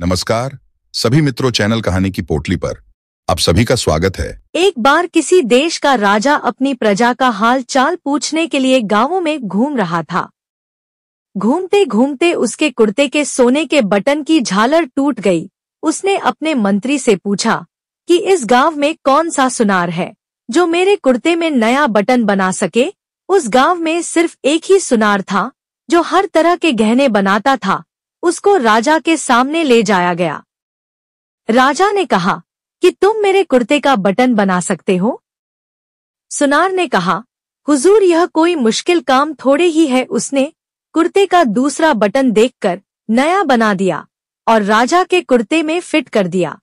नमस्कार, सभी मित्रों चैनल कहानी की पोटली पर आप सभी का स्वागत है। एक बार किसी देश का राजा अपनी प्रजा का हाल चाल पूछने के लिए गाँवों में घूम रहा था। घूमते घूमते उसके कुर्ते के सोने के बटन की झालर टूट गई। उसने अपने मंत्री से पूछा कि इस गाँव में कौन सा सुनार है, जो मेरे कुर्ते में नया बटन बना सके? उस गाँव में सिर्फ़ एक ही सुनार था, जो हर तरह के गहने बनाता था। उसको राजा के सामने ले जाया गया। राजा ने कहा, कि तुम मेरे कुर्ते का बटन बना सकते हो? सुनार ने कहा, हुजूर, यह कोई मुश्किल काम थोड़े ही है। उसने कुर्ते का दूसरा बटन देखकर नया बना दिया और राजा के कुर्ते में फिट कर दिया।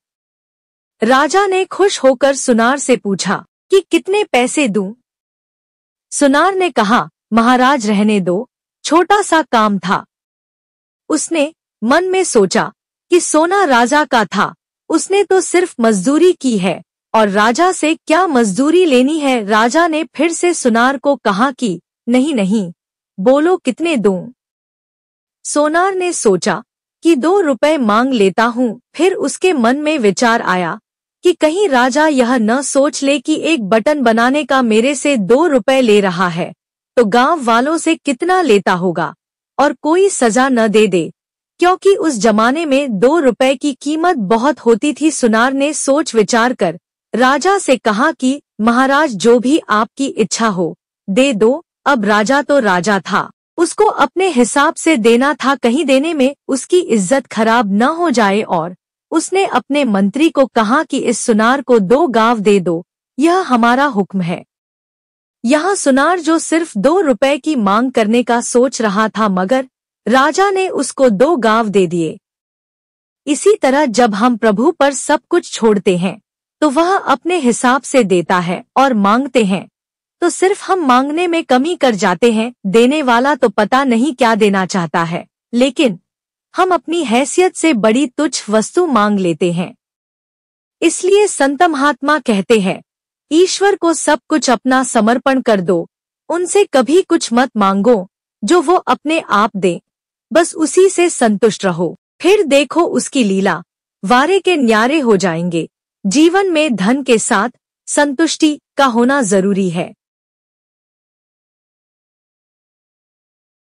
राजा ने खुश होकर सुनार से पूछा, कि कितने पैसे दूँ? सुनार ने कहा, महाराज, रहने दो। छोटा सा काम था। उसने मन में सोचा कि सोना राजा का था। उसने तो सिर्फ़ मजदूरी की है, और राजा से क्या मजदूरी लेनी है? राजा ने फिर से सुनार को कहा कि, नहीं नहीं, बोलो कितने दूँ? सोनार ने सोचा कि दो रुपए मांग लेता हूँ। फिर उसके मन में विचार आया कि कहीं राजा यह न सोच ले कि एक बटन बनाने का मेरे से दो रुपए ले रहा है तो गाँव वालों से कितना लेता होगा? और कोई सजा न दे दे। क्योंकि उस जमाने में दो रुपए की कीमत बहुत होती थी, सुनार ने सोच विचार कर, राजा से कहा कि, महाराज, जो भी आपकी इच्छा हो, दे दो, अब राजा तो राजा था। उसको अपने हिसाब से देना था, कहीं देने में उसकी इज़्ज़त खराब न हो जाए और, उसने अपने मंत्री को कहा कि इस सुनार को दो गाँव दे दो, यह हमारा हुक्म है। यहाँ सुनार जो सिर्फ़ दो रुपए की मांग करने का सोच रहा था मगर राजा ने उसको दो गाँव दे दिए। इसी तरह जब हम प्रभु पर सब कुछ छोड़ते हैं तो वह अपने हिसाब से देता है और मांगते हैं। तो सिर्फ़ हम मांगने में कमी कर जाते हैं, देने वाला तो पता नहीं क्या देना चाहता है। लेकिन हम अपनी हैसियत से बड़ी तुच्छ वस्तु मांग लेते हैं। इसलिए संत महात्मा कहते हैं ईश्वर को सब कुछ अपना समर्पण कर दो। उनसे कभी कुछ मत मांगो, जो वो अपने आप दे। बस उसी से संतुष्ट रहो। फिर देखो उसकी लीला। वारे के न्यारे हो जाएँगे। जीवन में धन के साथ संतुष्टि का होना ज़रूरी है।